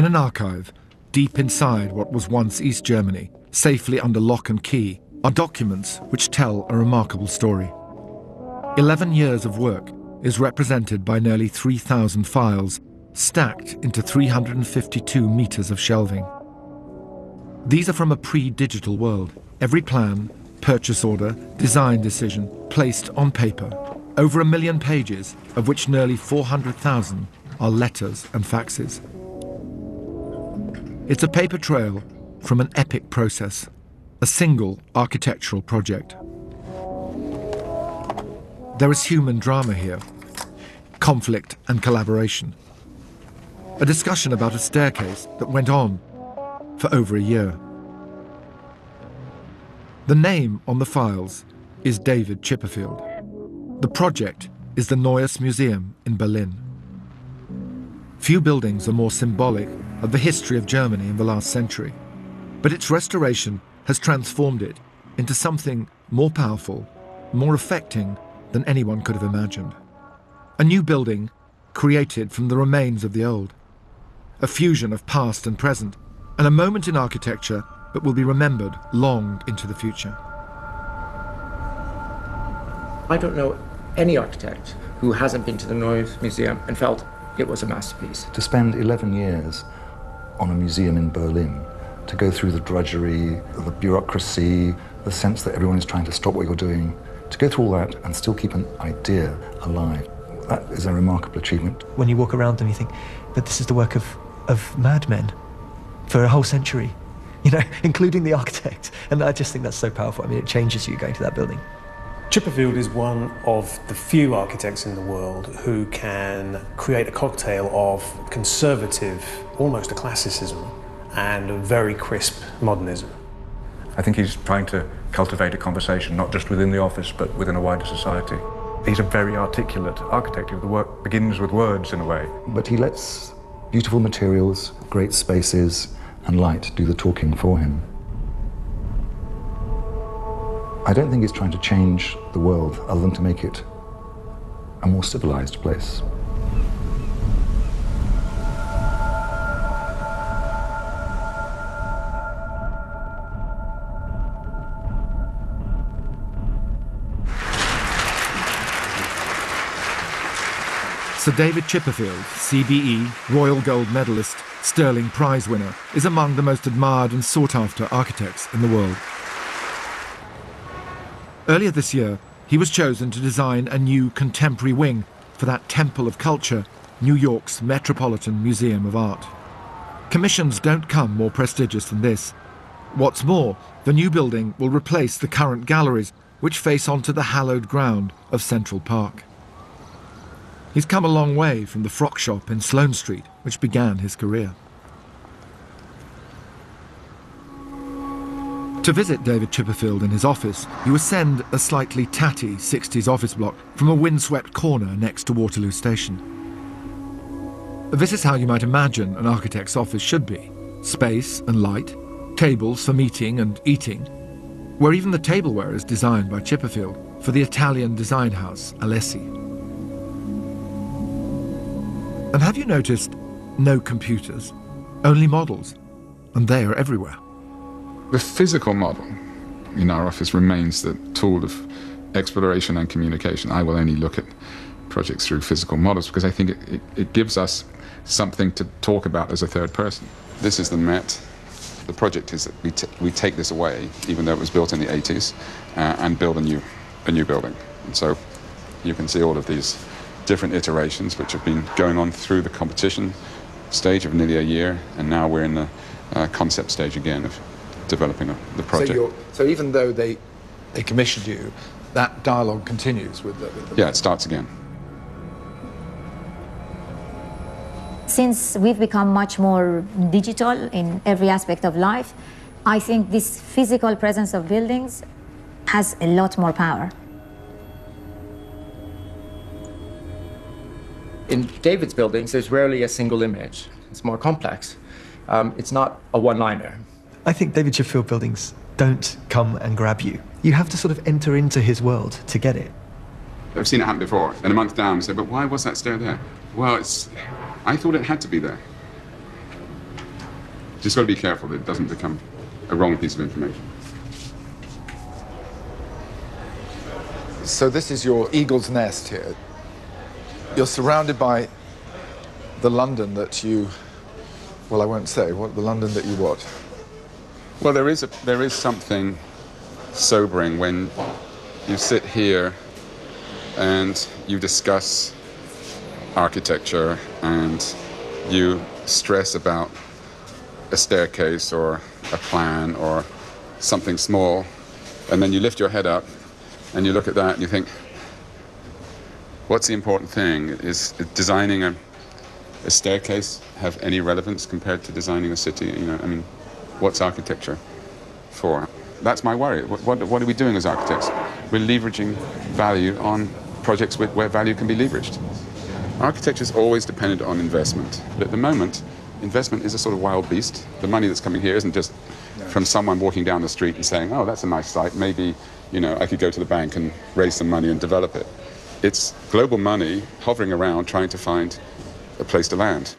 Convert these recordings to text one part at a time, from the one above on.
In an archive, deep inside what was once East Germany, safely under lock and key, are documents which tell a remarkable story. 11 years of work is represented by nearly 3,000 files stacked into 352 metres of shelving. These are from a pre-digital world. Every plan, purchase order, design decision placed on paper. Over a million pages, of which nearly 400,000 are letters and faxes. It's a paper trail from an epic process, a single architectural project. There is human drama here, conflict and collaboration. A discussion about a staircase that went on for over a year. The name on the files is David Chipperfield. The project is the Neues Museum in Berlin. Few buildings are more symbolic of the history of Germany in the last century, but its restoration has transformed it into something more powerful, more affecting than anyone could have imagined. A new building created from the remains of the old. A fusion of past and present, and a moment in architecture that will be remembered long into the future. I don't know any architect who hasn't been to the Neues Museum and felt it was a masterpiece. To spend 11 years on a museum in Berlin, to go through the drudgery, the bureaucracy, the sense that everyone is trying to stop what you're doing, to go through all that and still keep an idea alive, that is a remarkable achievement. When you walk around them, you think, but this is the work of, of madmen for a whole century, you know, including the architect. And I just think that's so powerful. I mean, it changes you going to that building. Chipperfield is one of the few architects in the world who can create a cocktail of conservative, almost a classicism, and a very crisp modernism. I think he's trying to cultivate a conversation, not just within the office, but within a wider society. He's a very articulate architect. The work begins with words in a way. But he lets beautiful materials, great spaces, and light do the talking for him. I don't think it's trying to change the world other than to make it a more civilized place. Sir David Chipperfield, CBE, Royal Gold Medalist, Stirling Prize winner, is among the most admired and sought after architects in the world. Earlier this year, he was chosen to design a new contemporary wing for that temple of culture, New York's Metropolitan Museum of Art. Commissions don't come more prestigious than this. What's more, the new building will replace the current galleries, which face onto the hallowed ground of Central Park. He's come a long way from the frock shop in Sloane Street, which began his career. To visit David Chipperfield in his office, you ascend a slightly tatty 60s office block from a windswept corner next to Waterloo Station. This is how you might imagine an architect's office should be space and light, tables for meeting and eating, where even the tableware is designed by Chipperfield for the Italian design house Alessi. And have you noticed no computers, only models? And they are everywhere. The physical model in our office remains the tool of exploration and communication. I will only look at projects through physical models because I think it, it, it gives us something to talk about as a third person. This is the Met. The project is that we, we take this away, even though it was built in the 80s, uh, and build a new, a new building. And so you can see all of these different iterations which have been going on through the competition stage of nearly a year, and now we're in the uh, concept stage again of developing a, the project. So, so, even though they, they commissioned you, that dialogue continues with the, with the Yeah, it starts again. Since we've become much more digital in every aspect of life, I think this physical presence of buildings has a lot more power. In David's buildings, there's rarely a single image. It's more complex. Um, it's not a one-liner. I think David Chipperfield buildings don't come and grab you. You have to sort of enter into his world to get it. I've seen it happen before. And a month down, I say, but why was that stair there? Well, it's, I thought it had to be there. Just got to be careful that it doesn't become a wrong piece of information. So this is your eagle's nest here. You're surrounded by the London that you, well, I won't say, what the London that you what? Well, there is, a, there is something sobering when you sit here and you discuss architecture and you stress about a staircase or a plan or something small, and then you lift your head up and you look at that and you think, what's the important thing? Is designing a, a staircase have any relevance compared to designing a city? You know, I mean, what's architecture for? That's my worry. What, what, what are we doing as architects? We're leveraging value on projects with, where value can be leveraged. Architecture is always dependent on investment. But at the moment, investment is a sort of wild beast. The money that's coming here isn't just from someone walking down the street and saying, oh, that's a nice site. Maybe, you know, I could go to the bank and raise some money and develop it. It's global money hovering around trying to find a place to land.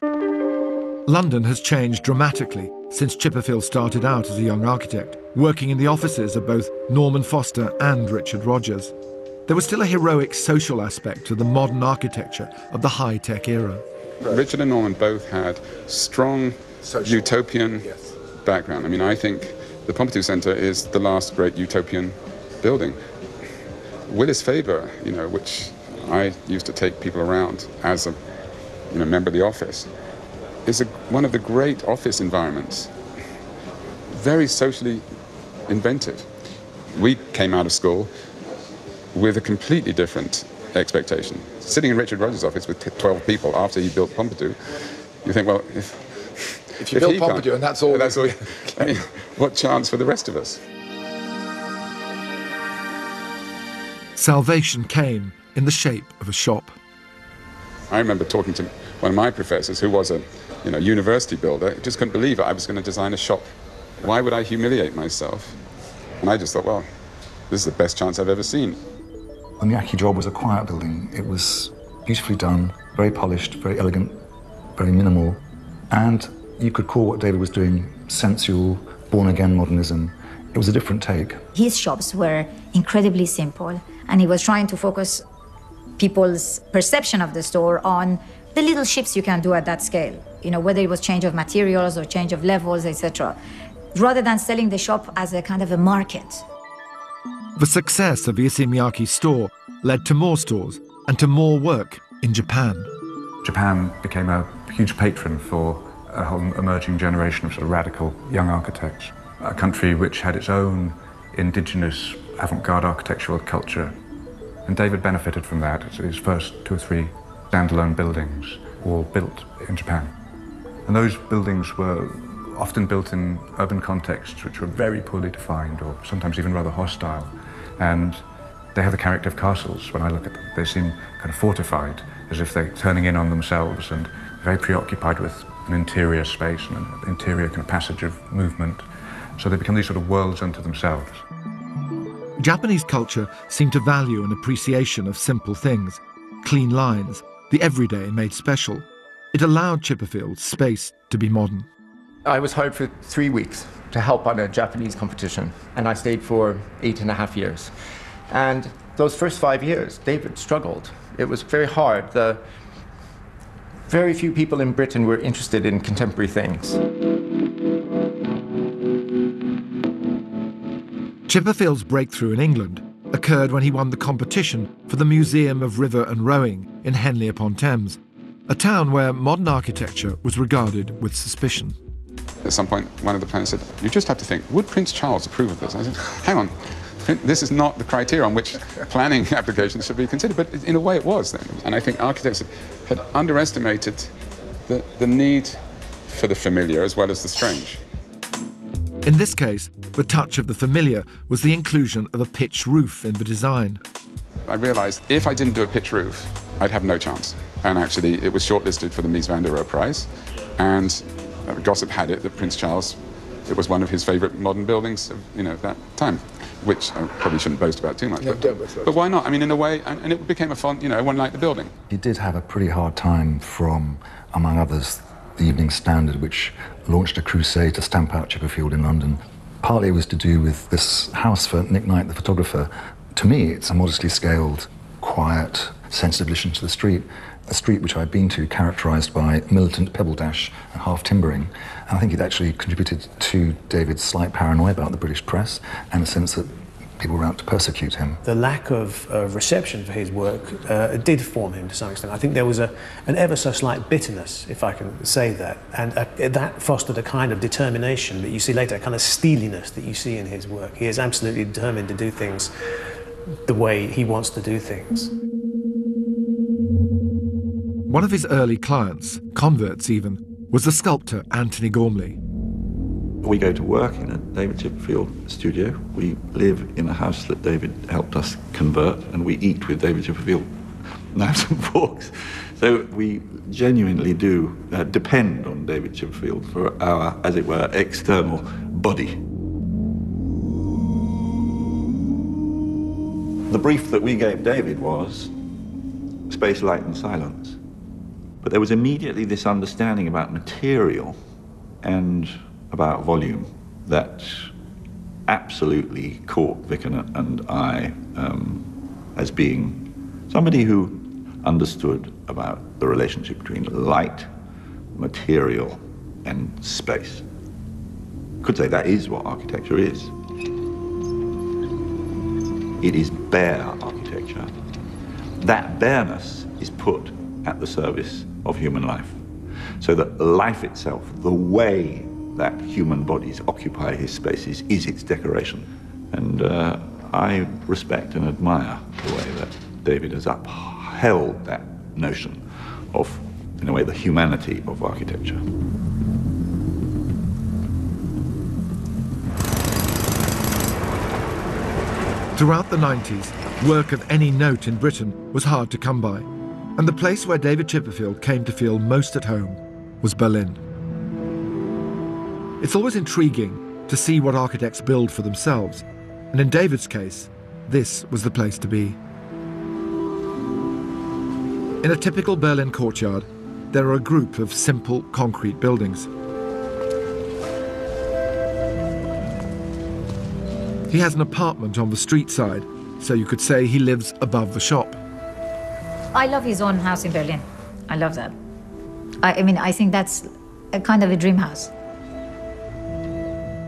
London has changed dramatically since Chipperfield started out as a young architect, working in the offices of both Norman Foster and Richard Rogers. There was still a heroic social aspect to the modern architecture of the high-tech era. Richard and Norman both had strong Social. utopian yes. background. I mean, I think the Pompidou Centre is the last great utopian building. Willis Faber, you know, which I used to take people around as a you know, member of the office, is a, one of the great office environments. Very socially inventive. We came out of school with a completely different expectation. Sitting in Richard Rogers' office with 12 people after he built Pompidou, you think, well, if, if you if built Pompidou and that's all, that's all I mean, what chance for the rest of us? Salvation came in the shape of a shop. I remember talking to one of my professors who was a you know, university builder, just couldn't believe it. I was going to design a shop. Why would I humiliate myself? And I just thought, well, this is the best chance I've ever seen. The Miyake job was a quiet building. It was beautifully done, very polished, very elegant, very minimal. And you could call what David was doing sensual, born again modernism. It was a different take. His shops were incredibly simple, and he was trying to focus people's perception of the store on the little shifts you can do at that scale. You know, whether it was change of materials or change of levels, etc. Rather than selling the shop as a kind of a market. The success of Issey Miyake's store led to more stores and to more work in Japan. Japan became a huge patron for a whole emerging generation of sort of radical young architects. A country which had its own indigenous avant-garde architectural culture. And David benefited from that. His first two or three standalone buildings were built in Japan. And those buildings were often built in urban contexts which were very poorly defined or sometimes even rather hostile and they have the character of castles when I look at them. They seem kind of fortified, as if they're turning in on themselves and very preoccupied with an interior space and an interior kind of passage of movement. So they become these sort of worlds unto themselves. Japanese culture seemed to value an appreciation of simple things, clean lines, the everyday made special. It allowed Chipperfield space to be modern. I was hired for three weeks to help on a Japanese competition, and I stayed for eight and a half years. And those first five years, David struggled. It was very hard. The very few people in Britain were interested in contemporary things. Chipperfield's breakthrough in England occurred when he won the competition for the Museum of River and Rowing in Henley upon Thames, a town where modern architecture was regarded with suspicion. At some point, one of the planners said, you just have to think, would Prince Charles approve of this? I said, hang on, this is not the criteria on which planning applications should be considered, but in a way it was then. And I think architects had underestimated the, the need for the familiar as well as the strange. In this case, the touch of the familiar was the inclusion of a pitch roof in the design. I realized if I didn't do a pitch roof, I'd have no chance. And actually, it was shortlisted for the Mies van der Rohe Prize. And uh, gossip had it that Prince Charles, it was one of his favourite modern buildings of you know, that time, which I probably shouldn't boast about too much. No, but, but, why not? I mean, in a way, and, and, it became a fun, you know, everyone liked the building. He did have a pretty hard time from, among others, the Evening Standard, which launched a crusade to stamp out Chipperfield in London. Partly it was to do with this house for Nick Knight, the photographer. To me, it's a modestly scaled, quiet, sensitive addition to the street, a street which I'd been to characterised by militant pebble dash and half timbering. And I think it actually contributed to David's slight paranoia about the British press and a sense that people were out to persecute him. The lack of uh, reception for his work uh, did form him to some extent. I think there was a, an ever so slight bitterness, if I can say that, and uh, that fostered a kind of determination that you see later, a kind of steeliness that you see in his work. He is absolutely determined to do things the way he wants to do things. One of his early clients, converts even, was the sculptor Antony Gormley. We go to work in a David Chipperfield studio. We live in a house that David helped us convert, and we eat with David Chipperfield knives and forks. So we genuinely do uh, depend on David Chipperfield for our, as it were, external body. The brief that we gave David was space, light, and silence. But there was immediately this understanding about material and about volume that absolutely caught Vicken and I um, as being somebody who understood about the relationship between light, material, and space. Could say that is what architecture is. It is bare architecture. That bareness is put at the service of human life. So that life itself, the way that human bodies occupy his spaces is its decoration. And uh, I respect and admire the way that David has upheld that notion of, in a way, the humanity of architecture. Throughout the 90s, work of any note in Britain was hard to come by, and the place where David Chipperfield came to feel most at home was Berlin. It's always intriguing to see what architects build for themselves, and in David's case, this was the place to be. In a typical Berlin courtyard, there are a group of simple concrete buildings. He has an apartment on the street side, so you could say he lives above the shop. I love his own house in Berlin. I love that. I, I mean, I think that's a kind of a dream house.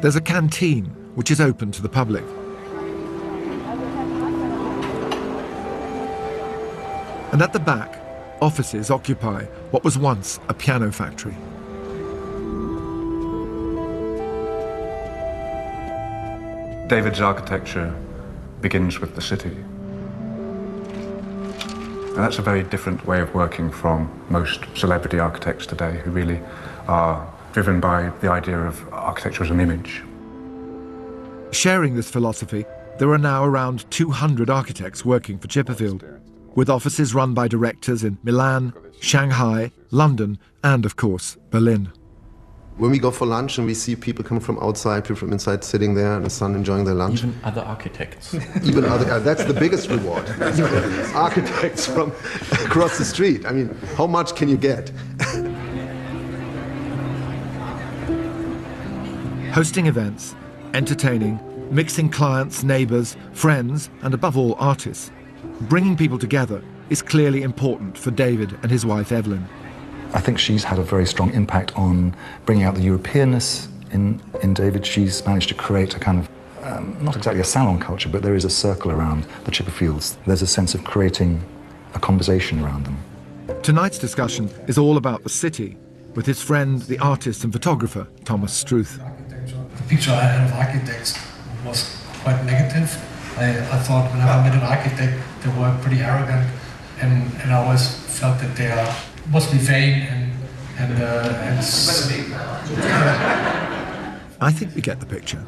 There's a canteen which is open to the public. And at the back, offices occupy what was once a piano factory. David's architecture begins with the city. And that's a very different way of working from most celebrity architects today who really are driven by the idea of architecture as an image. Sharing this philosophy, there are now around 200 architects working for Chipperfield, with offices run by directors in Milan, Shanghai, London, and of course, Berlin. When we go for lunch and we see people coming from outside, people from inside sitting there in the sun enjoying their lunch. Even other architects. Even other, uh, that's the biggest reward. architects from across the street. I mean, how much can you get? Hosting events, entertaining, mixing clients, neighbours, friends, and above all, artists. Bringing people together is clearly important for David and his wife Evelyn. I think she's had a very strong impact on bringing out the Europeanness in, in David. She's managed to create a kind of, um, not exactly a salon culture, but there is a circle around the Chipperfields. There's a sense of creating a conversation around them. Tonight's discussion is all about the city, with his friend, the artist and photographer, Thomas Struth. The picture I had of architects was quite negative. I, I thought whenever I met an architect, they were pretty arrogant, and, and I always felt that they are must be vain and and, uh, and I think we get the picture.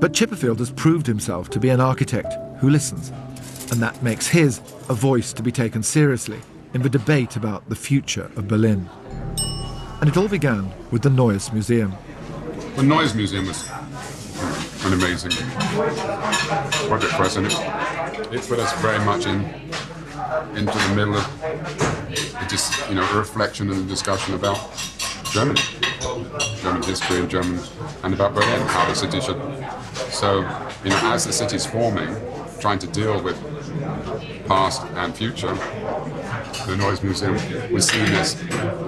But Chipperfield has proved himself to be an architect who listens, and that makes his a voice to be taken seriously in the debate about the future of Berlin. And it all began with the Neues Museum. The Neues Museum was an amazing project for us, and it, it put us very much in into the middle of just you know a reflection and a discussion about Germany, German history and German, and about Berlin, how the city should. So, you know, as the city's forming, trying to deal with past and future, the Neues Museum was seen as,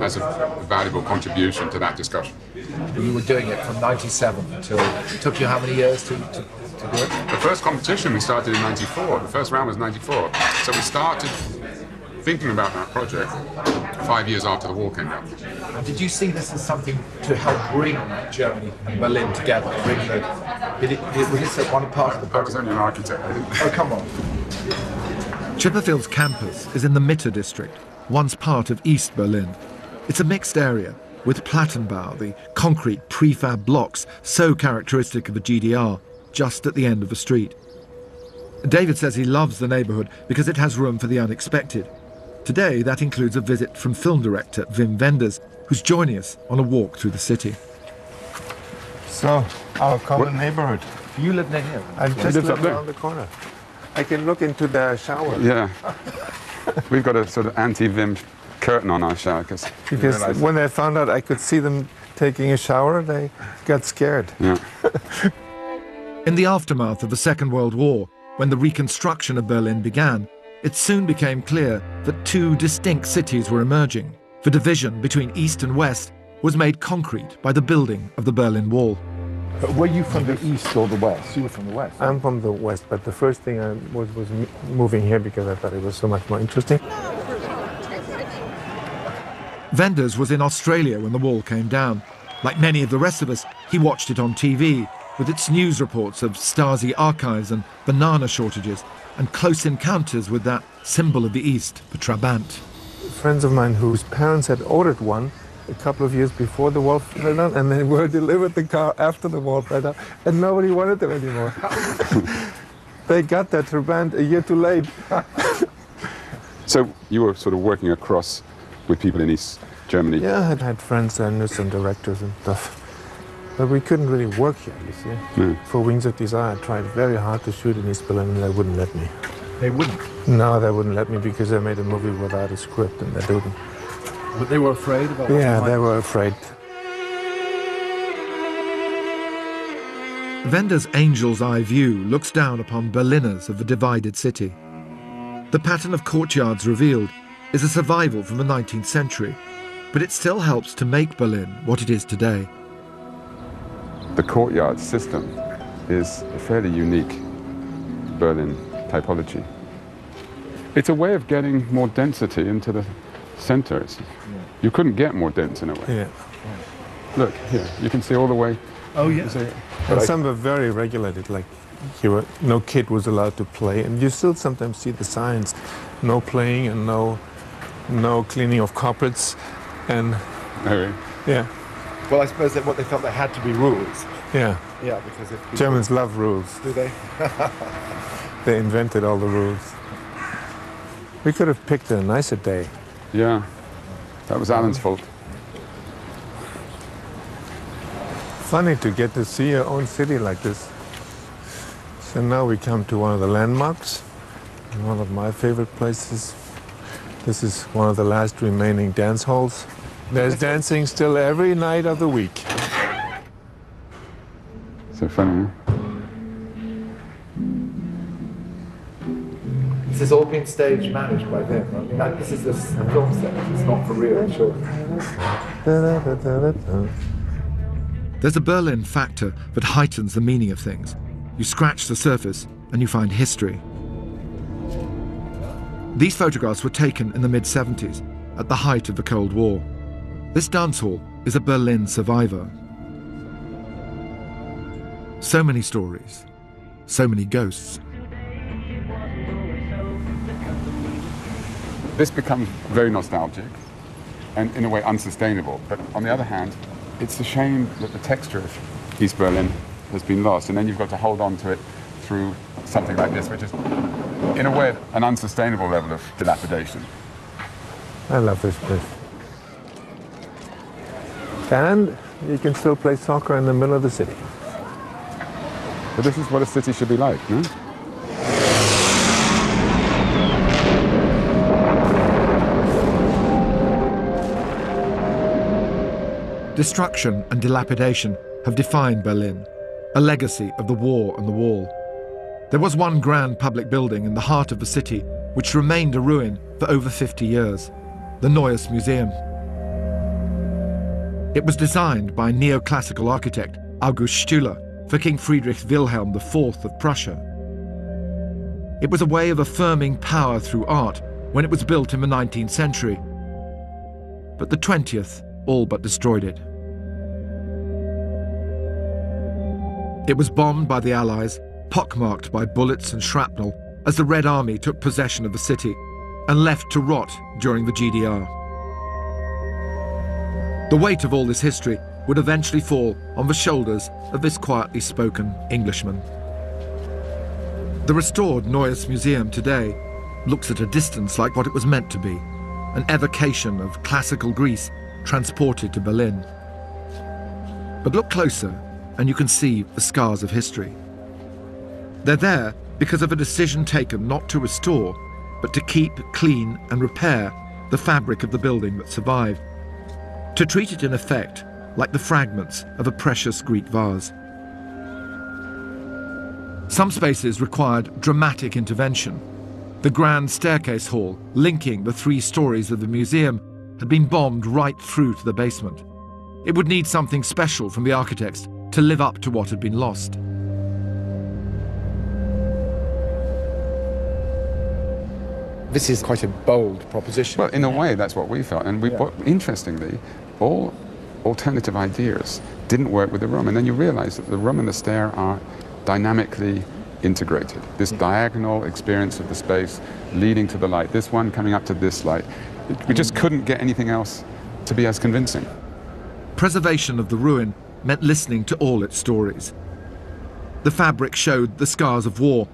as a valuable contribution to that discussion. You were doing it from 97 until it took you how many years to, to? The first competition we started in 94. The first round was 94. So we started thinking about that project five years after the wall came down. And did you see this as something to help bring Germany and Berlin together? Bring the, did it, did, was this one part of the I was only an architect. Oh, come on. Chipperfield's campus is in the Mitte district, once part of East Berlin. It's a mixed area, with Plattenbau, the concrete prefab blocks so characteristic of the GDR, just at the end of the street. David says he loves the neighbourhood because it has room for the unexpected. Today, that includes a visit from film director Wim Wenders, who's joining us on a walk through the city. So, our common neighborhood. You live near here? I Yeah. just Lives up live there. around the corner. I can look into the shower. Yeah. We've got a sort of anti-Wim curtain on our shower because Because when they found out I could see them taking a shower, they got scared. Yeah. In the aftermath of the Second World War, when the reconstruction of Berlin began, it soon became clear that two distinct cities were emerging. The division between East and West was made concrete by the building of the Berlin Wall. Were you from the east or the west? You were from the west. I'm from the west, but the first thing I was was moving here because I thought it was so much more interesting. Wenders was in Australia when the wall came down. Like many of the rest of us, he watched it on TV, with its news reports of Stasi archives and banana shortages, and close encounters with that symbol of the East, the Trabant. Friends of mine whose parents had ordered one a couple of years before the wall fell down, and they were delivered the car after the wall fell down, and nobody wanted them anymore. they got that Trabant a year too late. So you were sort of working across with people in East Germany. Yeah, I had, had friends and and directors and stuff. But we couldn't really work here, you see. No. For Wings of Desire, I tried very hard to shoot in East Berlin and they wouldn't let me. They wouldn't? No, they wouldn't let me because I made a movie without a script and they didn't. But they were afraid about what Yeah, you they were afraid. Wenders' angel's eye view looks down upon Berliners of the divided city. The pattern of courtyards revealed is a survival from the 19th century, but it still helps to make Berlin what it is today. The courtyard system is a fairly unique Berlin typology. It's a way of getting more density into the center. It's- You couldn't get more dense in a way. Yeah. Look here, you can see all the way. Oh yeah. See? And But I- some were very regulated, like you were, no kid was allowed to play, and you still sometimes see the signs, no playing and no, no cleaning of carpets, and really? yeah, Well, I suppose that what they felt there had to be rules. yeah. Yeah, because if people- Germans love rules. do they? They invented all the rules. We could have picked a nicer day. Yeah, that was Alan's fault. Funny to get to see your own city like this. So now we come to one of the landmarks, one of my favorite places. This is one of the last remaining dance halls. There's dancing still every night of the week. So funny. huh? This has all been stage managed by them. I mean, this is a s- film set. It's not for real, sure. There's a Berlin factor that heightens the meaning of things. You scratch the surface and you find history. These photographs were taken in the mid 70s, at the height of the Cold War. This dance hall is a Berlin survivor. So many stories, so many ghosts. This becomes very nostalgic and in a way unsustainable. But on the other hand, it's a shame that the texture of East Berlin has been lost. And then you've got to hold on to it through something like this, which is, in a way, an unsustainable level of dilapidation. I love this place. And you can still play soccer in the middle of the city. But this is what a city should be like, no? destruction and dilapidation have defined Berlin, a legacy of the war and the wall. There was one grand public building in the heart of the city which remained a ruin for over 50 years, the Neues Museum. It was designed by neoclassical architect August Stüler for King Friedrich Wilhelm IV of Prussia. It was a way of affirming power through art when it was built in the 19th century. But the 20th all but destroyed it. It was bombed by the Allies, pockmarked by bullets and shrapnel as the Red Army took possession of the city and left to rot during the GDR. The weight of all this history would eventually fall on the shoulders of this quietly spoken Englishman. The restored Neues Museum today looks at a distance like what it was meant to be, an evocation of classical Greece transported to Berlin. But look closer and you can see the scars of history. They're there because of a decision taken not to restore, but to keep, clean and repair the fabric of the building that survived. To treat it in effect like the fragments of a precious Greek vase. Some spaces required dramatic intervention. The grand staircase hall, linking the three stories of the museum, had been bombed right through to the basement. It would need something special from the architects to live up to what had been lost. This is quite a bold proposition. Well, in a way, that's what we felt. And we, yeah. interestingly, all alternative ideas didn't work with the room. And then you realize that the room and the stair are dynamically integrated. This diagonal experience of the space leading to the light, this one coming up to this light. We just mm. couldn't get anything else to be as convincing. Preservation of the ruin meant listening to all its stories. The fabric showed the scars of war,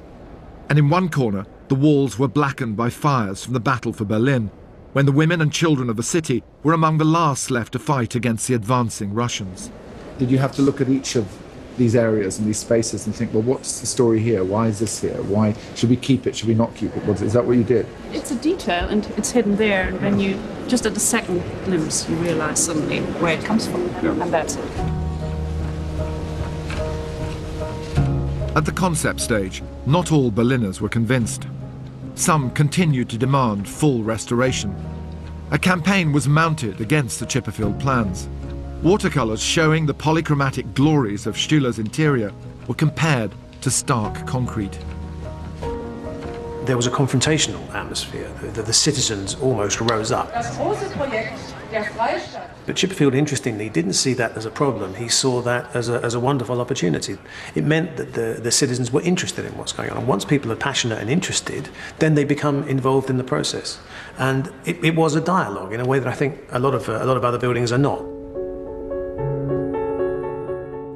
and in one corner, the walls were blackened by fires from the battle for Berlin, when the women and children of the city were among the last left to fight against the advancing Russians. Did you have to look at each of these areas and these spaces and think, well, what's the story here? Why is this here? Why should we keep it? Should we not keep it? it? Is that what you did? It's a detail and it's hidden there. And then you just at the second glimpse, you realize suddenly where it comes from, yeah. and that's it. At the concept stage, not all Berliners were convinced. Some continued to demand full restoration. A campaign was mounted against the Chipperfield plans. Watercolours showing the polychromatic glories of Stüler's interior were compared to stark concrete. There was a confrontational atmosphere. The, the citizens almost rose up. But Chipperfield, interestingly, didn't see that as a problem. He saw that as a, as a wonderful opportunity. It meant that the, the citizens were interested in what's going on. And once people are passionate and interested, then they become involved in the process. And it, it was a dialogue in a way that I think a lot of, uh, a lot of other buildings are not.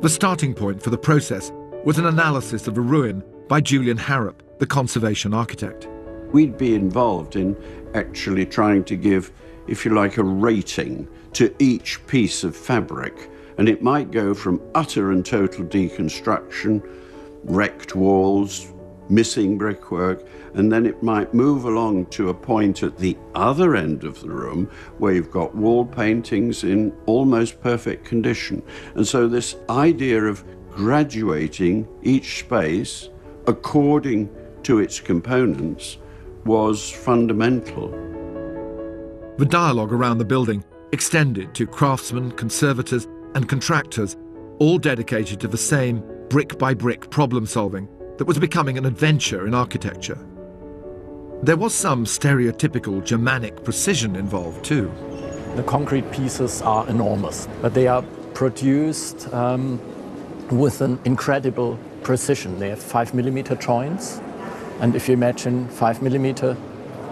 The starting point for the process was an analysis of a ruin by Julian Harrop, the conservation architect. We'd be involved in actually trying to give if you like, a rating to each piece of fabric. And it might go from utter and total deconstruction, wrecked walls, missing brickwork, and then it might move along to a point at the other end of the room where you've got wall paintings in almost perfect condition. And so, this idea of graduating each space according to its components was fundamental. The dialogue around the building extended to craftsmen, conservators, and contractors, all dedicated to the same brick by brick problem solving that was becoming an adventure in architecture. There was some stereotypical Germanic precision involved too. The concrete pieces are enormous, but they are produced um, with an incredible precision. They have five millimeter joints, and if you imagine five millimeter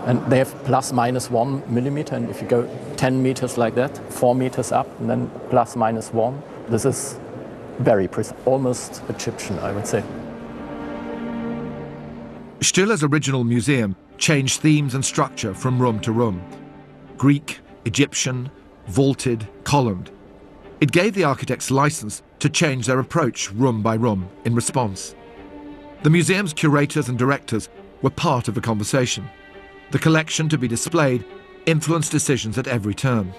and they have plus minus one millimeter. And if you go 10 meters like that, four meters up, and then plus minus one, this is very precise, almost Egyptian, I would say. Stüler's original museum changed themes and structure from room to room Greek, Egyptian, vaulted, columned. It gave the architects license to change their approach room by room in response. The museum's curators and directors were part of the conversation. The collection to be displayed influenced decisions at every turn.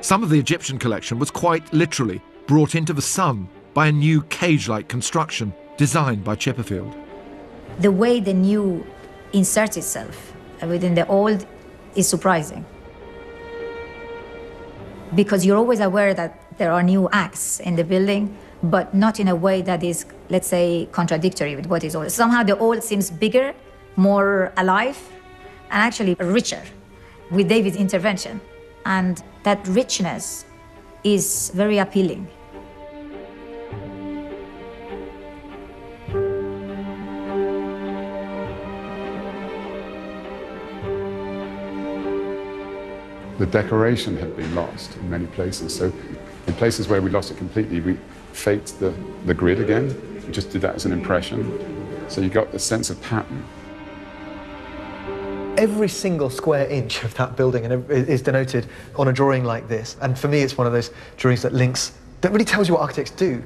Some of the Egyptian collection was quite literally brought into the sun by a new cage like construction designed by Chipperfield. The way the new inserts itself within the old is surprising. Because you're always aware that there are new acts in the building, but not in a way that is, let's say, contradictory with what is old. Somehow the old seems bigger, more alive, and actually richer with David's intervention. And that richness is very appealing. the decoration had been lost in many places. So in places where we lost it completely, we faked the, the grid again. We just did that as an impression. So you got the sense of pattern. Every single square inch of that building is denoted on a drawing like this. And for me, it's one of those drawings that links, that really tells you what architects do.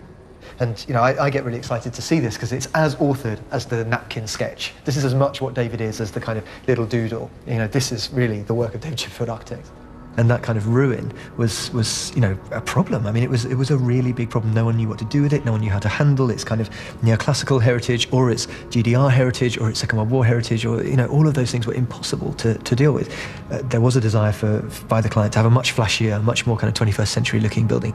And you know, I, I get really excited to see this because it's as authored as the napkin sketch. This is as much what David is as the kind of little doodle. You know, this is really the work of David Chipperfield Architects and that kind of ruin was was you know a problem. I mean, it was it was a really big problem. No one knew what to do with it. No one knew how to handle its kind of neoclassical heritage, or its GDR heritage, or its Second World War heritage, or you know all of those things were impossible to, to deal with. Uh, there was a desire for by the client to have a much flashier, much more kind of 21st century looking building.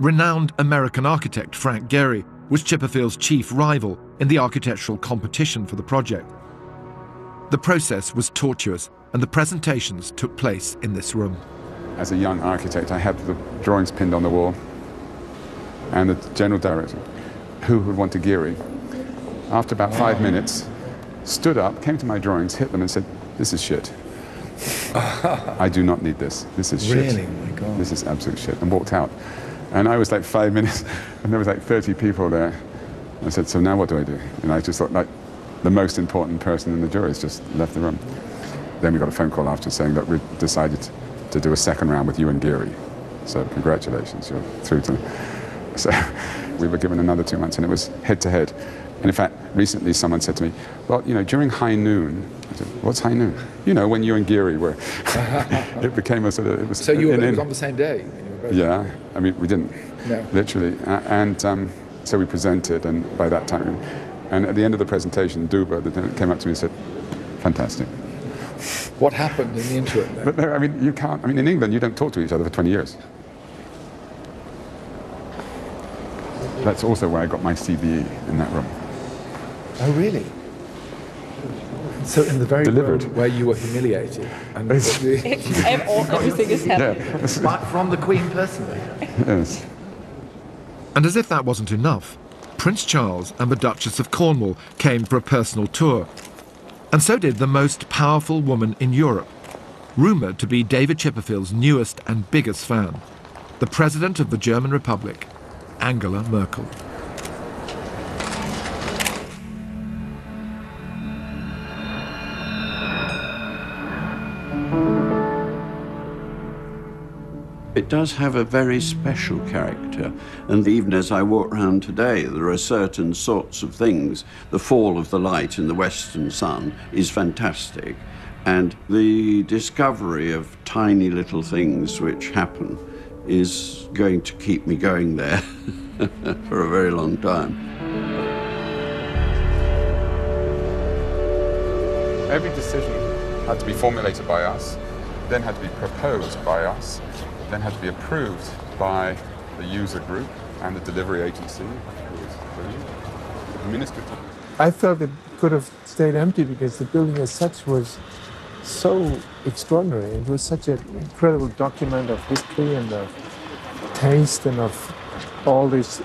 Renowned American architect Frank Gehry was Chipperfield's chief rival in the architectural competition for the project. The process was tortuous, and the presentations took place in this room as a young architect, I had the drawings pinned on the wall, and the general director, who would want to Gehry, after about five minutes, stood up, came to my drawings, hit them, and said, "This is shit. I do not need this. This is shit. Really? My God. This is absolute shit," and walked out. And I was like five minutes, and there was like 30 people there. I said, "So now what do I do?" And I just thought, like, the most important person in the jury has just left the room. Then we got a phone call after saying that we decided to do a second round with you and Gehry. So congratulations, you're through to. So we were given another two months, and it was head to head. And in fact, recently someone said to me, "Well, you know, during high noon." I said, "What's high noon?" You know, when you and Gehry were. it became a sort of. It was. So you were in, on the same day. Yeah, I mean, we didn't. No. Literally, uh, and um, so we presented, and by that time, and at the end of the presentation, Dube came up to me and said, "Fantastic." What happened in the interim? Then? But no, I mean, you can't. I mean, in England, you don't talk to each other for 20 years. That's also where I got my CBE in that room. Oh, really? So in the very Delivered. room where you were humiliated, and everything is happening. Yeah. from the Queen personally. Yes. And as if that wasn't enough, Prince Charles and the Duchess of Cornwall came for a personal tour and so did the most powerful woman in Europe, rumoured to be David Chipperfield's newest and biggest fan, the President of the German Republic, Angela Merkel. It does have a very special character, and even as I walk around today, there are certain sorts of things. The fall of the light in the western sun is fantastic, and the discovery of tiny little things which happen is going to keep me going there for a very long time. Every decision had to be formulated by us, then had to be proposed by us, then had to be approved by the user group and the delivery agency. Administered. I felt it could have stayed empty because the building as such was so extraordinary. It was such an incredible document of history and of taste and of all this,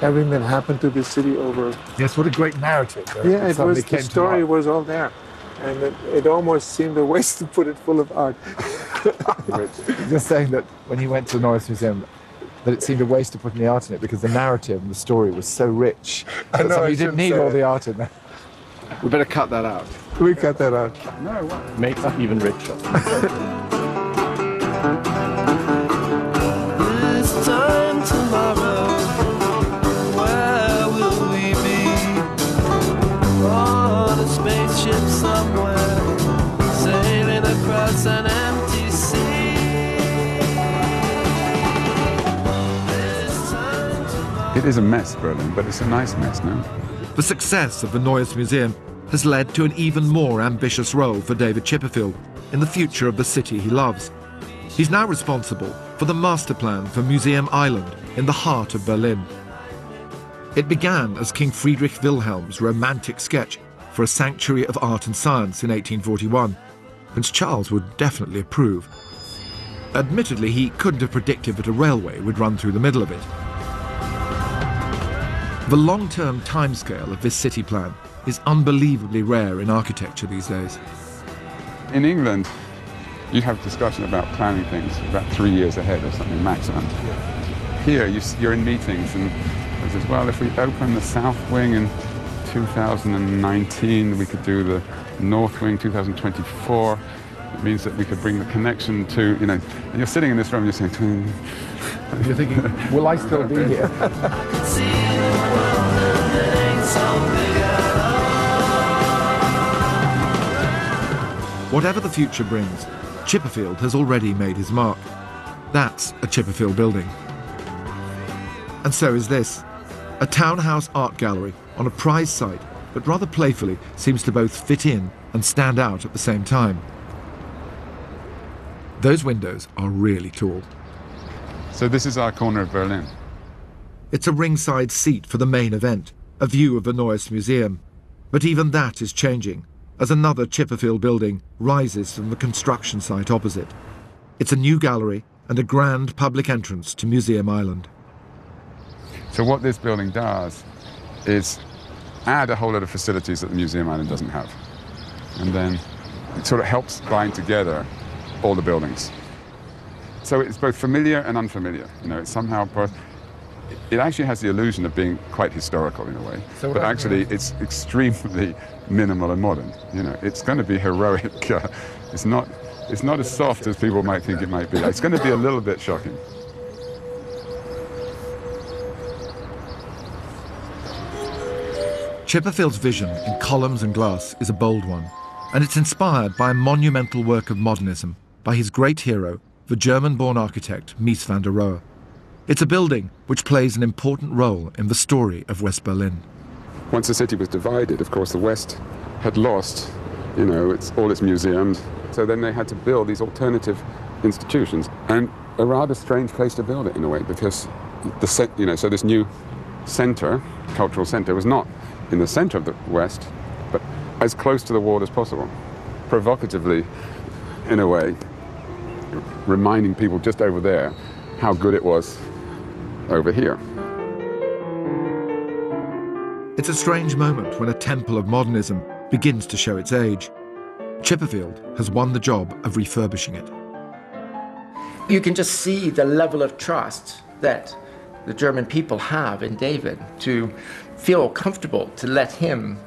everything that happened to the city over. Yes, what a great narrative. Yeah, it was. The story was all there, and it, it almost seemed a waste to put it full of art. Just saying that when he went to the Neues Museum, that it seemed a waste to put any art in it because the narrative and the story was so rich. I know, I you didn't need all it. the art in there. We better cut that out. We cut that out. No, what? Makes it even richer. is a mess, Berlin, but it's a nice mess now. The success of the Neues Museum has led to an even more ambitious role for David Chipperfield in the future of the city he loves. He's now responsible for the master plan for Museum Island in the heart of Berlin. It began as King Friedrich Wilhelm's romantic sketch for a sanctuary of art and science in 1841. Prince Charles would definitely approve. Admittedly, he couldn't have predicted that a railway would run through the middle of it. The long-term timescale of this city plan is unbelievably rare in architecture these days. In England, you have discussion about planning things about three years ahead or something maximum. Here, you, are in meetings and it says, well, if we open the south wing in 2019, we could do the north wing 2024. It means that we could bring the connection to, you know, and you're sitting in this room, you're saying, you're thinking, will I still be here? Whatever the future brings, Chipperfield has already made his mark. That's a Chipperfield building. And so is this a townhouse art gallery on a prize site that rather playfully seems to both fit in and stand out at the same time. Those windows are really tall. So, this is our corner of Berlin. It's a ringside seat for the main event, a view of the Neues Museum. But even that is changing as another Chipperfield building rises from the construction site opposite. It's a new gallery and a grand public entrance to Museum Island. So what this building does is add a whole lot of facilities that the Museum Island doesn't have. And then it sort of helps bind together all the buildings. So it's both familiar and unfamiliar. You know, it's somehow both it actually has the illusion of being quite historical in a way, so but actually it's extremely minimal and modern. You know, it's going to be heroic. Uh, it's not. It's not as soft as people might think it might be. It's going to be a little bit shocking. Chipperfield's vision in columns and glass is a bold one, and it's inspired by a monumental work of modernism by his great hero, the German-born architect Mies van der Rohe. It's a building which plays an important role in the story of West Berlin. Once the city was divided, of course, the West had lost, you know, its, all its museums. So then they had to build these alternative institutions. And a rather strange place to build it in a way, because the, you know, so this new center, cultural center, was not in the center of the West, but as close to the wall as possible. Provocatively, in a way, reminding people just over there how good it was over here. It's a strange moment when a temple of modernism begins to show its age. Chipperfield has won the job of refurbishing it. You can just see the level of trust that the German people have in David to feel comfortable to let him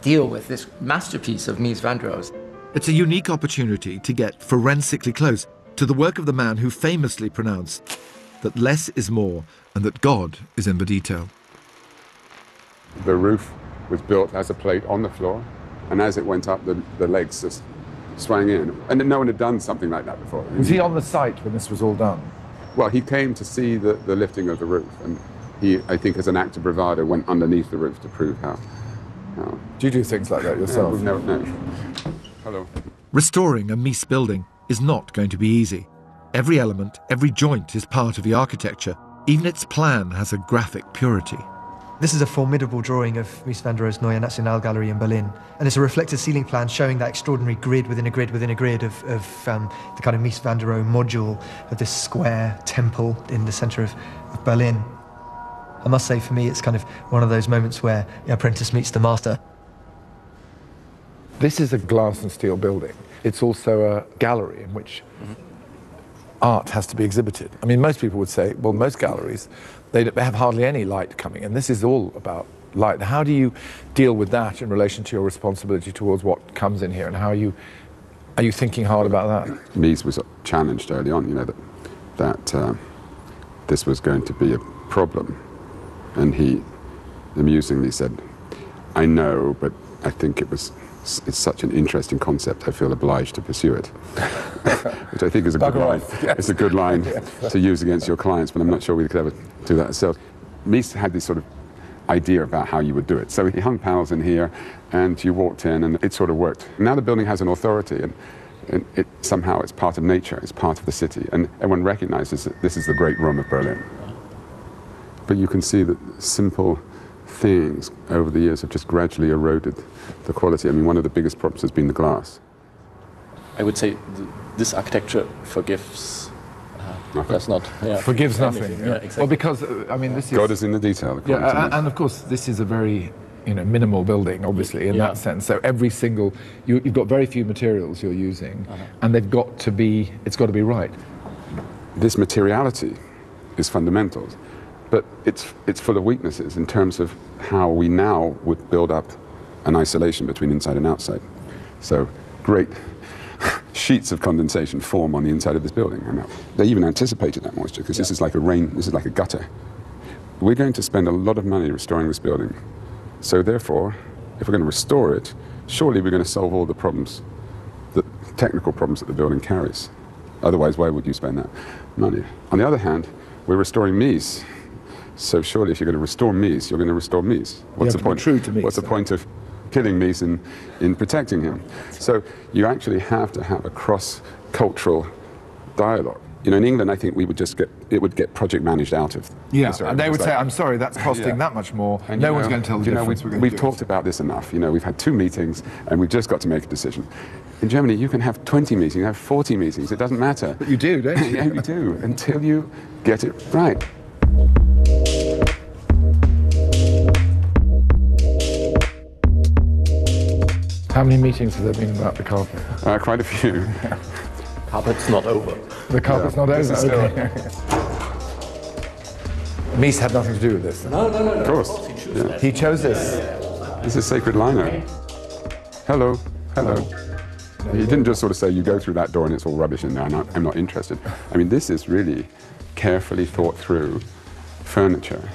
deal with this masterpiece of Mies van der Rohe's. It's a unique opportunity to get forensically close to the work of the man who famously pronounced that less is more and that God is in the detail. The roof was built as a plate on the floor, and as it went up, the, the legs just swang in. And no one had done something like that before. Was he on the site when this was all done? Well, he came to see the, the lifting of the roof, and he, I think, as an act of bravado, went underneath the roof to prove how. how do you do things like that yourself? No, no. Hello. Restoring a Mies building is not going to be easy. Every element, every joint is part of the architecture. Even its plan has a graphic purity. This is a formidable drawing of Mies van der Rohe's Neue Nationalgalerie in Berlin. And it's a reflected ceiling plan showing that extraordinary grid within a grid within a grid of, of um, the kind of Mies van der Rohe module of this square temple in the center of, of Berlin. I must say, for me, it's kind of one of those moments where the apprentice meets the master. This is a glass and steel building. It's also a gallery in which mm-hmm art has to be exhibited. I mean, most people would say, well, most galleries, they have hardly any light coming, and this is all about light. How do you deal with that in relation to your responsibility towards what comes in here, and how are you, are you thinking hard about that? Mies was challenged early on, you know, that, that uh, this was going to be a problem, and he amusingly said, I know, but I think it was it's such an interesting concept. I feel obliged to pursue it, which I think is a good line. Yes. It's a good line yes. to use against your clients, but I'm not sure we could ever do that ourselves. Mies had this sort of idea about how you would do it. So he hung panels in here, and you walked in, and it sort of worked. Now the building has an authority, and, and it, somehow it's part of nature, it's part of the city, and everyone recognizes that this is the great room of Berlin. But you can see that simple things over the years have just gradually eroded the quality. I mean, one of the biggest problems has been the glass. I would say th- this architecture forgives. Uh, does not. Yeah, Forgives anything. nothing. Yeah, yeah. exactly. Well, because uh, I mean, this is God is in the detail. Yeah, Mies. and, and of course, this is a very you know minimal building, obviously in Yeah. that sense. So every single you, you've got very few materials you're using, Uh-huh. and they've got to be. It's got to be right. this materiality is fundamental, but it's, it's full of weaknesses in terms of how we now would build up an isolation between inside and outside. So great sheets of condensation form on the inside of this building. And they even anticipated that moisture because this is like a rain, this is like a gutter. We're going to spend a lot of money restoring this building. So therefore, if we're going to restore it, surely we're going to solve all the problems, the technical problems that the building carries. Otherwise, why would you spend that money? On the other hand, we're restoring Mies. So surely if you're going to restore Mies, you're going to restore Mies. What's the point? true to Mies, What's the point of killing Mies in, in protecting him? So you actually have to have a cross-cultural dialogue. You know, in England, I think we would just get, it would get project managed out of Yeah, historic- and they would it's say, "I'm sorry, that's costing Yeah. that much more. And no one's know- going to tell the you know, difference." we've to do talked about this enough. You know, we've had two meetings, and we've just got to make a decision. In Germany, you can have 20 meetings, you can have 40 meetings. It doesn't matter. But you do, don't you? yeah, you do, until you get it right. How many meetings have there been about the carpet? Uh, quite a few. Carpet's not over. The carpet's not This over. is Okay. Mies had nothing to do with this. No, no, no, no. Of course. Yeah. He chose this. This is sacred lino. Hello, hello. He didn't just sort of say, you go through that door and it's all rubbish in there, I'm not, I'm not interested. I mean, this is really carefully thought through furniture.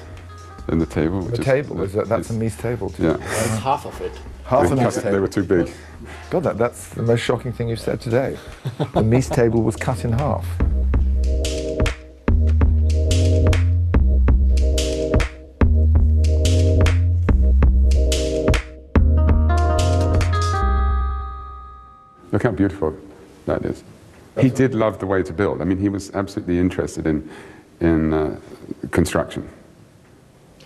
And the table. The which is- table is that, that's a Mies table. Too. Yeah. That's half of it. Half They a cut it- table. They were too big. God, that, that's the most shocking thing you've said today. the Mies table was cut in half. Look how beautiful that is. He did love the way to build. I mean, he was absolutely interested in, in uh, construction,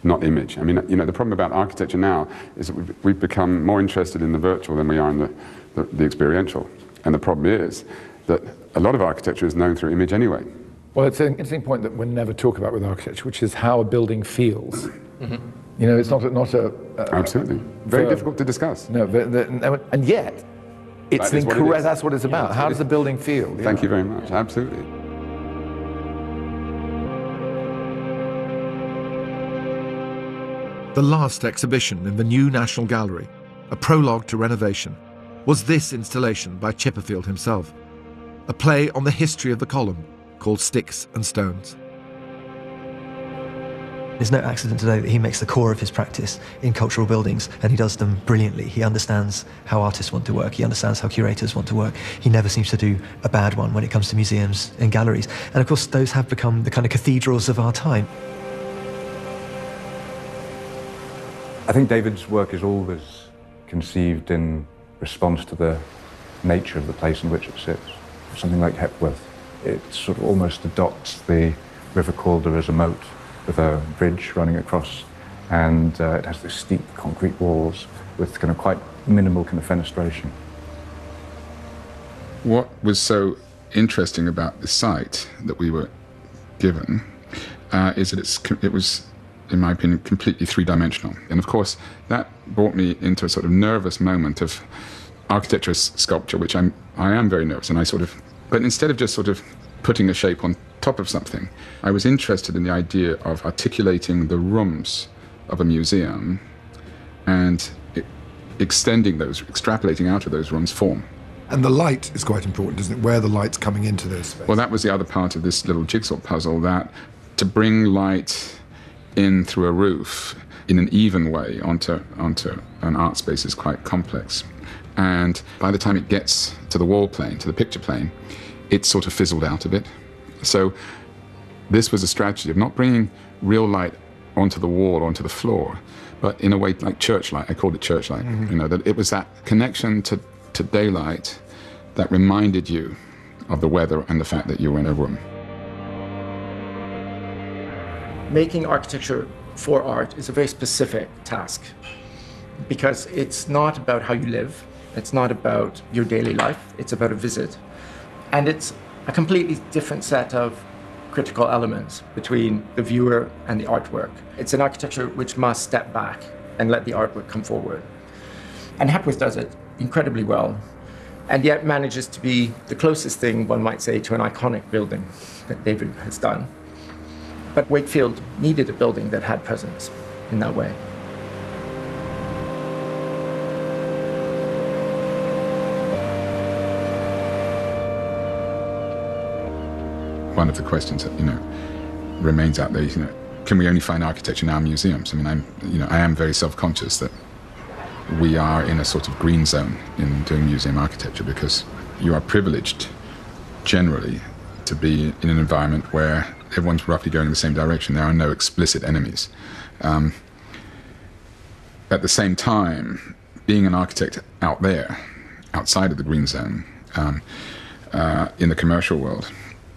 not image. I mean, you know, the problem about architecture now is that we've, we've become more interested in the virtual than we are in the, the, the experiential. And the problem is that a lot of architecture is known through image anyway. Well, it's an interesting point that we never talk about with architecture, which is how a building feels. Mm-hmm. You know, it's not a, not a. a Absolutely. Very verb. difficult to discuss. No, but the, and yet, it's That is an what it. That's what it's about. that's how what does it the building feel? Thank you very much. Absolutely. The last exhibition in the new National Gallery, a prologue to renovation, was this installation by Chipperfield himself, a play on the history of the column called Sticks and Stones. There's no accident today that he makes the core of his practice in cultural buildings, and he does them brilliantly. He understands how artists want to work, he understands how curators want to work. He never seems to do a bad one when it comes to museums and galleries. And of course, those have become the kind of cathedrals of our time. I think David's work is always conceived in response to the nature of the place in which it sits. Something like Hepworth, it sort of almost adopts the River Calder as a moat with a bridge running across, and uh, it has these steep concrete walls with kind of quite minimal kind of fenestration. What was so interesting about the site that we were given uh, is that it's, it was, in my opinion, completely three dimensional. And of course, that brought me into a sort of nervous moment of architecture sculpture, which I'm, I am very nervous. And I sort of, but instead of just sort of putting a shape on top of something, I was interested in the idea of articulating the rooms of a museum and extending those, extrapolating out of those rooms form. And the light is quite important, isn't it? Where the light's coming into this. Well, that was the other part of this little jigsaw puzzle that to bring light in through a roof in an even way onto, onto an art space is quite complex. And by the time it gets to the wall plane, to the picture plane, it's sort of fizzled out a bit. So this was a strategy of not bringing real light onto the wall, onto the floor, but in a way like church light. I called it churchlight. Mhm. You know that it was that connection to, to daylight that reminded you of the weather and the fact that you were in a room. Making architecture for art is a very specific task because it's not about how you live, it's not about your daily life, it's about a visit. And it's a completely different set of critical elements between the viewer and the artwork. It's an architecture which must step back and let the artwork come forward. And Hepworth does it incredibly well, and yet manages to be the closest thing, one might say, to an iconic building that David has done. But Wakefield needed a building that had presence in that way. one of the questions that you know remains out there. You know, can we only find architecture in our museums? I mean, I'm you know I am very self-conscious that we are in a sort of green zone in doing museum architecture because you are privileged generally to be in an environment where everyone's roughly going in the same direction. There are no explicit enemies. Um, at the same time, being an architect out there, outside of the green zone, um, uh, in the commercial world,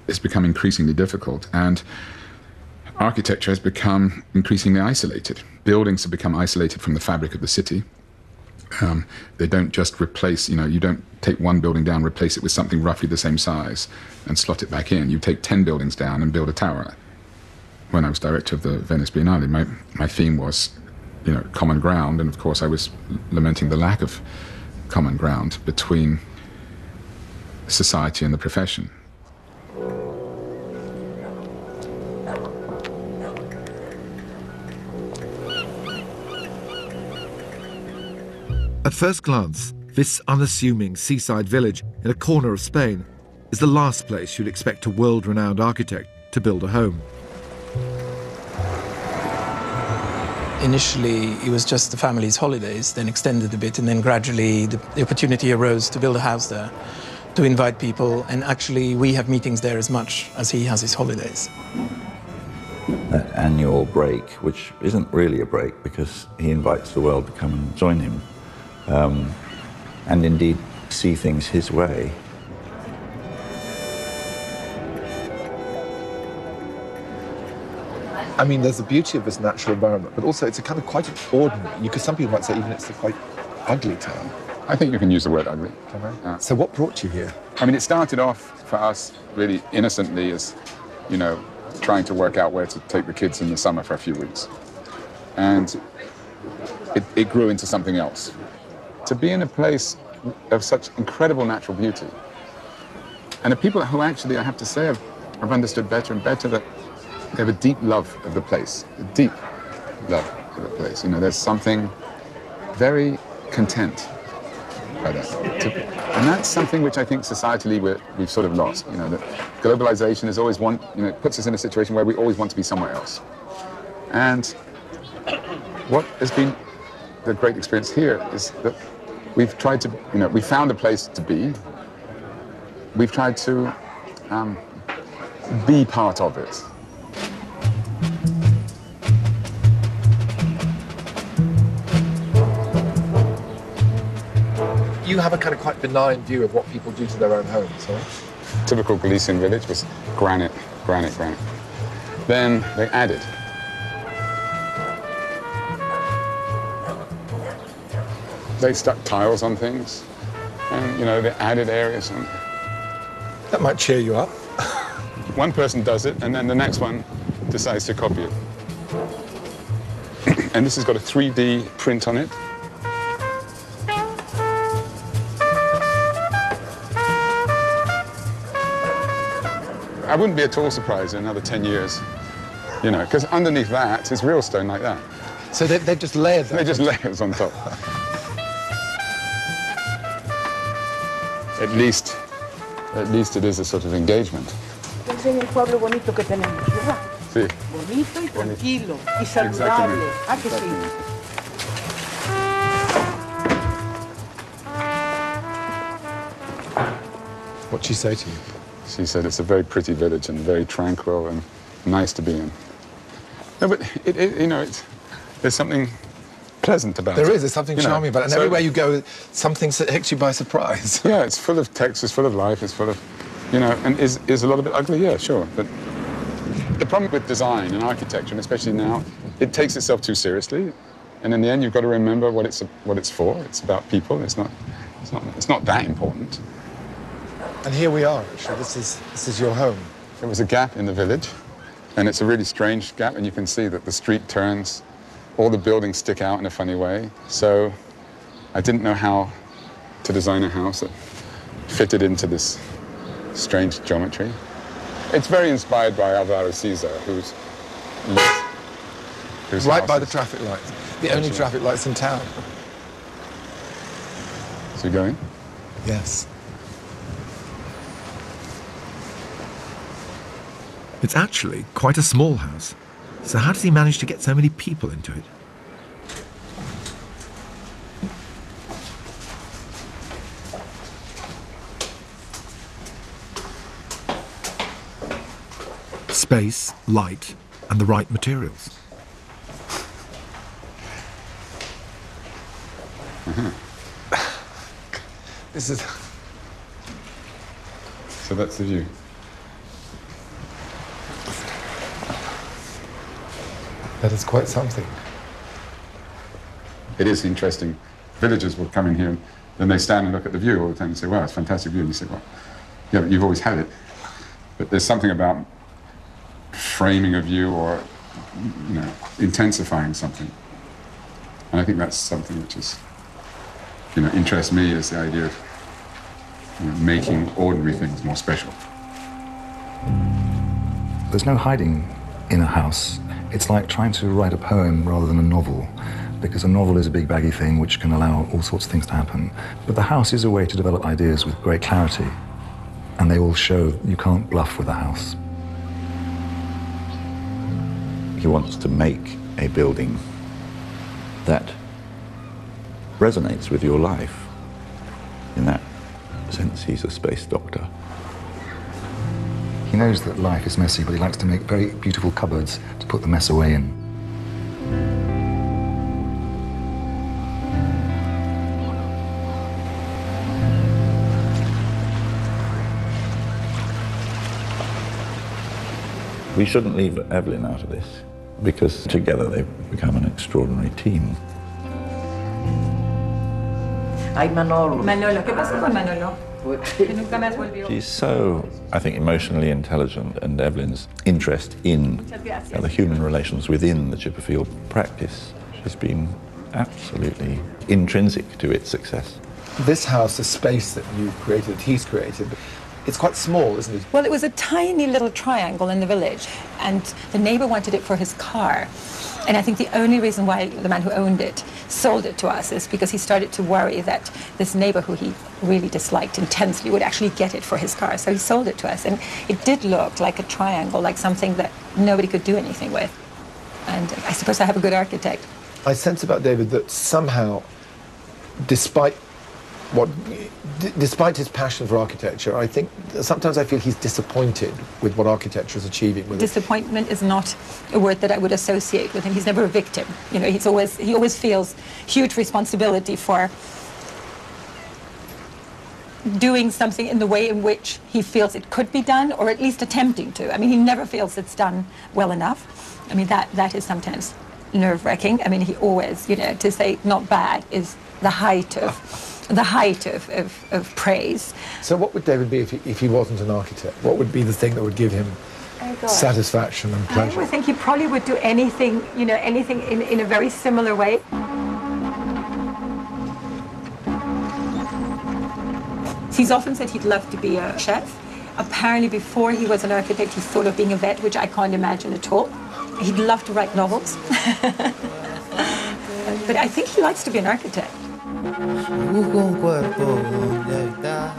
it's become increasingly difficult and architecture has become increasingly isolated. Buildings have become isolated from the fabric of the city. Um, they don't just replace, you know, you don't take one building down, replace it with something roughly the same size and slot it back in. You take 10 buildings down and build a tower. When I was director of the Venice Biennale, my, my theme was, you know, common ground. And of course, I was lamenting the lack of common ground between society and the profession. At first glance, this unassuming seaside village in a corner of Spain is the last place you'd expect a world renowned architect to build a home. Initially, it was just the family's holidays, then extended a bit, and then gradually the, the opportunity arose to build a house there, to invite people, and actually we have meetings there as much as he has his holidays. that annual break, which isn't really a break because he invites the world to come and join him, um, and indeed see things his way. I mean, there's the beauty of this natural environment, but also it's a kind of quite an ordinary. You could, some people might say even it's a quite ugly town. I think you can use the word ugly. I? So what brought you here? I mean, it started off for us really innocently as, you know, trying to work out where to take the kids in the summer for a few weeks. And it, it grew into something else. To be in a place of such incredible natural beauty, and the people who actually, I have to say, have, have understood better and better that they have a deep love of the place, a deep love of the place. You know, there's something very content by that. And that's something which I think societally we're, we've sort of lost. You know, that globalization is always one, you know, it puts us in a situation where we always want to be somewhere else. And what has been the great experience here is that we've tried to, you know, we found a place to be. We've tried to um, be part of it. You have a kind of quite benign view of what people do to their own homes, right? Typical Galician village was granite, granite, granite. Then they added. They stuck tiles on things, and you know they added areas. And that might cheer you up. one person does it, and then the next one decides to copy it. and this has got a 3D print on it. I wouldn't be at all surprised in another 10 years, you know, because underneath that is real stone like that. So they, they've just layered that. They're just layers on top. at least, at least it is a sort of engagement. Enseña el pueblo bonito que tenemos, ¿verdad? Sí. Bonito y tranquilo y Exactamente. saludable. ¿Ah, que sí? What'd she say to you? She said it's a very pretty village and very tranquil and nice to be in. No, but it, it, you know, it's, there's something pleasant about it. There is. There's something you know. charming about it. And So- everywhere you go, something hits you by surprise. Yeah, it's full of text, it's full of life, it's full of, you know, and is, is a lot of it ugly? Yeah, sure. But the problem with design and architecture, and especially now, it takes itself too seriously. And in the end, you've got to remember what it's, what it's for. It's about people. It's not, it's not, it's not that important. And here we are, actually. This is, this is your home. There was a gap in the village, and it's a really strange gap, and you can see that the street turns, all the buildings stick out in a funny way. So I didn't know how to design a house that fitted into this strange geometry. It's very inspired by Alvaro Siza, who's whose right house by the traffic lights. The only traffic lights in town. So you go in? Yes. It's actually quite a small house. So how does he manage to get so many people into it? Space, light, and the right materials. Mm-hmm. This is. So that's the view. That is quite something. It is interesting. Villagers will come in here and then they stand and look at the view all the time and say, wow, it's a fantastic view. And you say, well, yeah, but you've always had it. But there's something about framing a view or, you know, intensifying something. And I think that's something which is, you know, interests me is the idea of you know, making ordinary things more special. There's no hiding in a house. It's like trying to write a poem rather than a novel, because a novel is a big baggy thing which can allow all sorts of things to happen. But the house is a way to develop ideas with great clarity, and they all show you can't bluff with a house. He wants to make a building that resonates with your life. In that sense, he's a space doctor. He knows that life is messy, but he likes to make very beautiful cupboards to put the mess away in. We shouldn't leave Evelyn out of this because together they've become an extraordinary team. Ay, Manolo. Manolo, ¿qué pasó con Manolo? Que nunca más volvió. She's so, I think, emotionally intelligent, and Evelyn's interest in Muchas gracias. uh, the human relations within the Chipperfield practice has been absolutely intrinsic to its success. This house, the space that you created, he's created, it's quite small, isn't it? Well, it was a tiny little triangle in the village, and the neighbor wanted it for his car. And I think the only reason why the man who owned it sold it to us is because he started to worry that this neighbor who he really disliked intensely would actually get it for his car. So he sold it to us. And it did look like a triangle, like something that nobody could do anything with. And I suppose I have a good architect. I sense about David that somehow, despite what, despite his passion for architecture, I think sometimes I feel he's disappointed with what architecture is achieving with. Disappointment is not a word that I would associate with him. He's never a victim. You know, he's always he always feels huge responsibility for doing something in the way in which he feels it could be done, or at least attempting to. I mean, he never feels it's done well enough. I mean, that that is sometimes nerve-wracking. I mean, he always, you know, to say not bad is the height of ah. The height of, of, of praise. So, what would David be if he, if he wasn't an architect? What would be the thing that would give him Oh, satisfaction and pleasure. I would think he probably would do anything, you know, anything in, in a very similar way. He's often said he'd love to be a chef. Apparently, before he was an architect, he thought of being a vet, which I can't imagine at all. He'd love to write novels. but I think he likes to be an architect.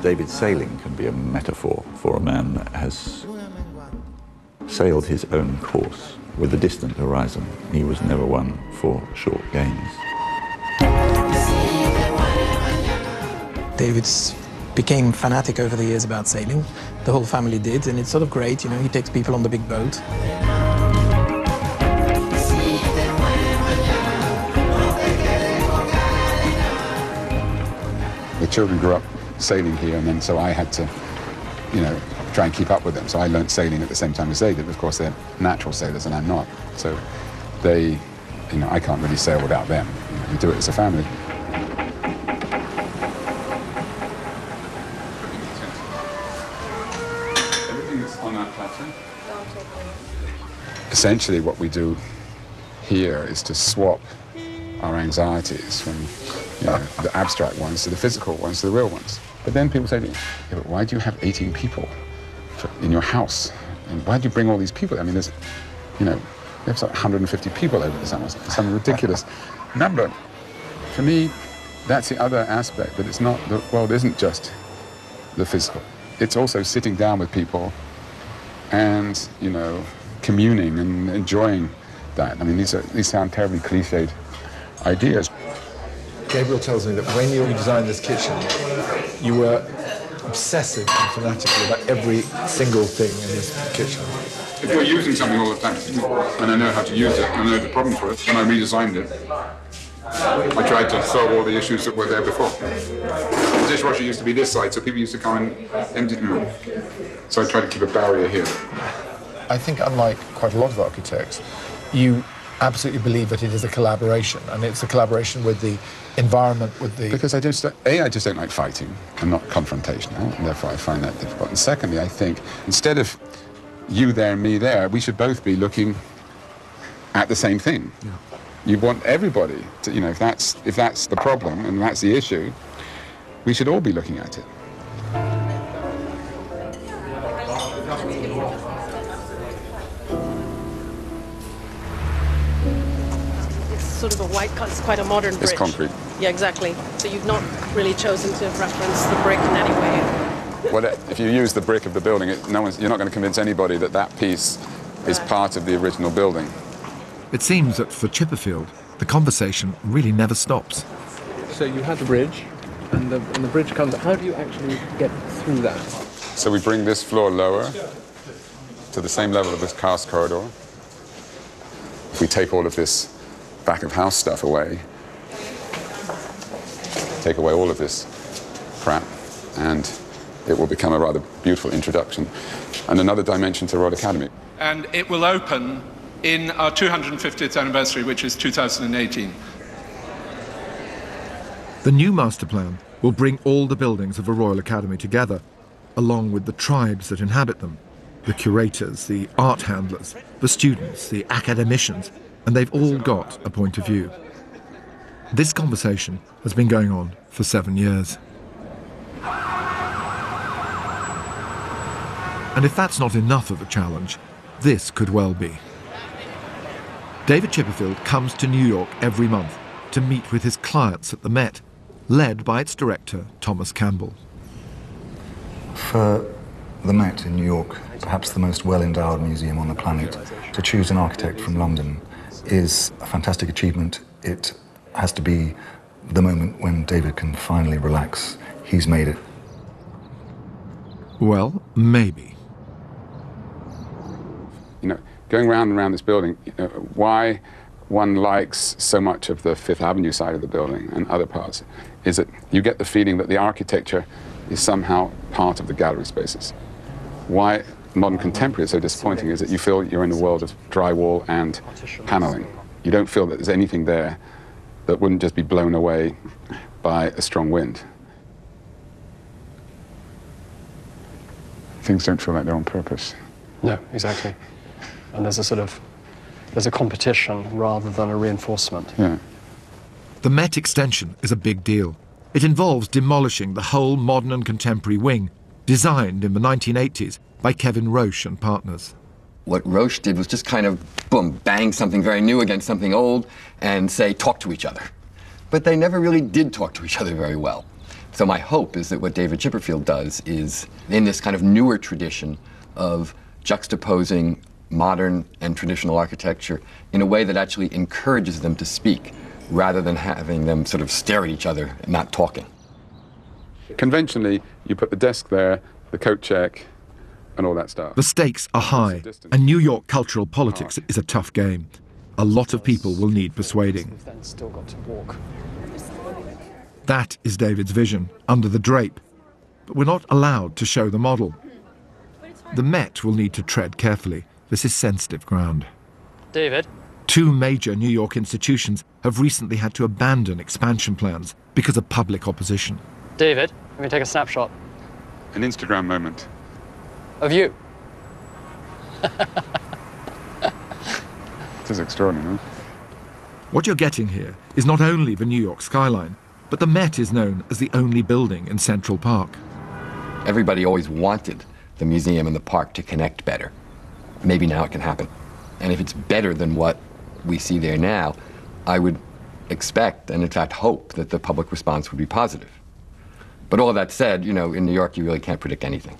David sailing can be a metaphor for a man that has sailed his own course with a distant horizon. He was never one for short gains. David's became fanatic over the years about sailing. The whole family did, and it's sort of great, you know, he takes people on the big boat. The children grew up sailing here, and then so I had to, you know, try and keep up with them. So I learnt sailing at the same time as they did. Of course, they're natural sailors, and I'm not. So they, you know, I can't really sail without them. You know, we do it as a family. Everything's on that plateau. Essentially, what we do here is to swap our anxieties from you know, the abstract ones to the physical ones to the real ones. But then people say yeah, but why do you have 18 people in your house? And why do you bring all these people? I mean, there's, you know, there's like 150 people over the summer, some ridiculous number. For me, that's the other aspect, that it's not, the world isn't just the physical. It's also sitting down with people and, you know, communing and enjoying that. I mean, these, are, these sound terribly cliched ideas. Gabriel tells me that when you designed this kitchen, you were obsessive and fanatical about every single thing in this kitchen. If you're using something all the time, and I know how to use it, and I know the problems with it, when I redesigned it, I tried to solve all the issues that were there before. The dishwasher used to be this side, so people used to come and empty it. So I tried to keep a barrier here. I think, unlike quite a lot of architects, you absolutely believe that it is a collaboration, and it's a collaboration with the environment, with the. Because I just, A, I just don't like fighting. I'm not confrontational, and therefore I find that difficult. And secondly, I think instead of you there and me there, we should both be looking at the same thing. Yeah. You want everybody to, you know, if that's, if that's the problem and that's the issue, we should all be looking at it. Sort of a white, it's quite a modern bridge. It's concrete. Yeah, exactly. So you've not really chosen to reference the brick in any way. Well, uh, if you use the brick of the building, it, no one's, you're not going to convince anybody that that piece is part of the original building. It seems that for Chipperfield, the conversation really never stops. So you had the bridge, and the, and the bridge comes. How do you actually get through that? So we bring this floor lower to the same level of this cast corridor. We take all of this back of house stuff away, take away all of this crap, and it will become a rather beautiful introduction and another dimension to Royal Academy. And it will open in our 250th anniversary, which is 2018. The new master plan will bring all the buildings of a Royal Academy together, along with the tribes that inhabit them the curators, the art handlers, the students, the academicians, and they've all got a point of view. This conversation has been going on for seven years. And if that's not enough of a challenge, this could well be. David Chipperfield comes to New York every month to meet with his clients at the Met, led by its director, Thomas Campbell. For the Met in New York, perhaps the most well endowed museum on the planet, to choose an architect from London is a fantastic achievement. It has to be the moment when David can finally relax. He's made it. Well, maybe. You know, going round and around this building, you know, why one likes so much of the Fifth Avenue side of the building and other parts is that you get the feeling that the architecture is somehow part of the gallery spaces. Why modern contemporary is so disappointing is that you feel you're in the world of drywall and paneling. You don't feel that there's anything there that wouldn't just be blown away by a strong wind. Things don't feel like they're on purpose. No, exactly. And there's a sort of there's a competition rather than a reinforcement. Yeah. The Met extension is a big deal. It involves demolishing the whole modern and contemporary wing, designed in the 1980s by Kevin Roche and partners. What Roche did was just kind of, boom, bang something very new against something old and say, talk to each other. But they never really did talk to each other very well. So my hope is that what David Chipperfield does is, in this kind of newer tradition of juxtaposing modern and traditional architecture in a way that actually encourages them to speak rather than having them sort of stare at each other and not talking. Conventionally, you put the desk there, the coat check, and all that stuff. The stakes are high, and New York cultural ah. politics is a tough game. A lot of people will need persuading. Still got to walk. That is David's vision, under the drape. But we're not allowed to show the model. The Met will need to tread carefully. This is sensitive ground. David? Two major New York institutions have recently had to abandon expansion plans because of public opposition. David, let me take a snapshot An Instagram moment. Of you. It is extraordinary. What you're getting here is not only the New York skyline, but the Met is known as the only building in Central Park. Everybody always wanted the museum and the park to connect better. Maybe now it can happen. And if it's better than what we see there now, I would expect and in fact hope that the public response would be positive. But all that said, you know, in New York you really can't predict anything.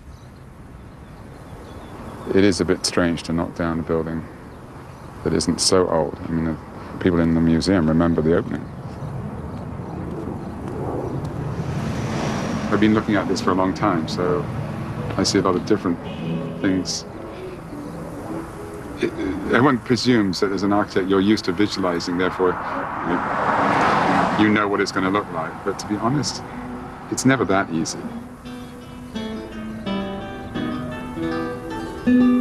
It is a bit strange to knock down a building that isn't so old. I mean, the people in the museum remember the opening. I've been looking at this for a long time, so I see a lot of different things. It, everyone presumes that as an architect you're used to visualizing, therefore you, you know what it's going to look like. But to be honest, it's never that easy. Thank you.